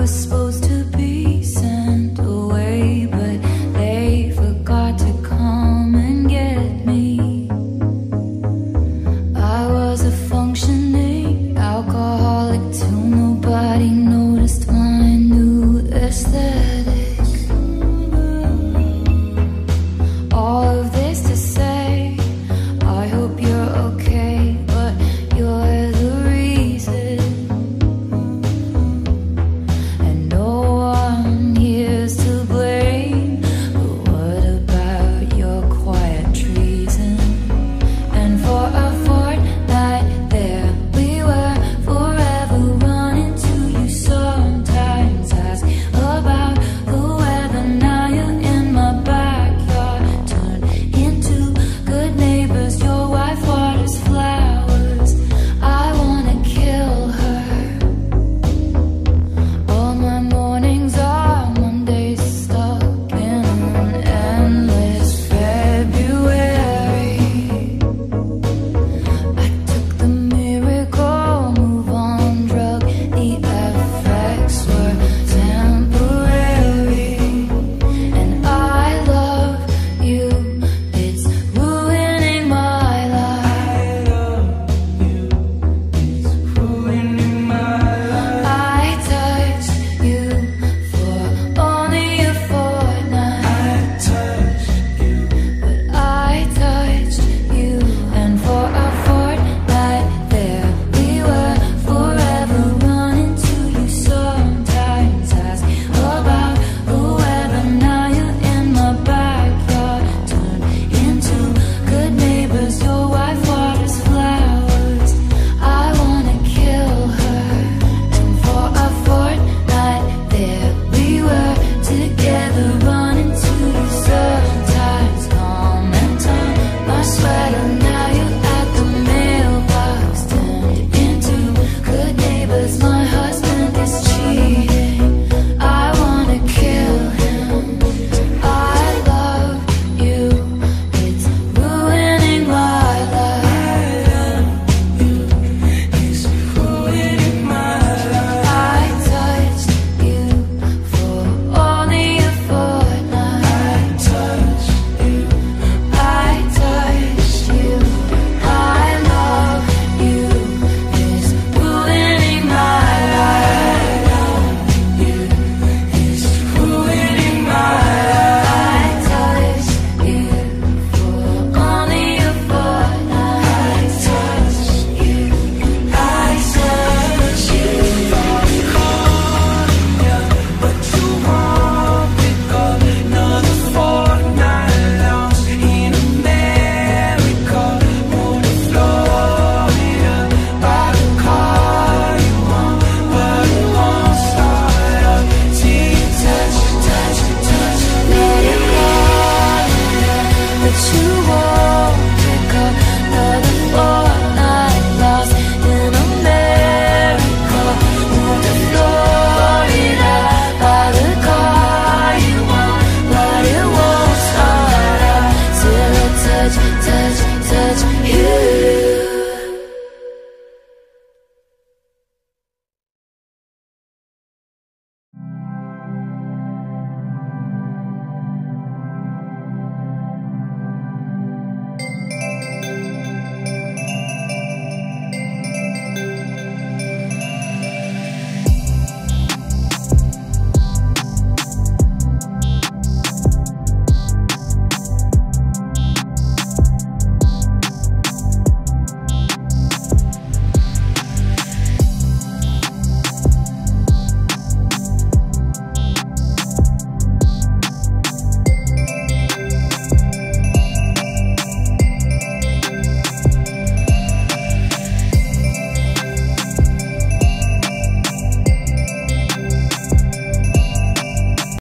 was supposed to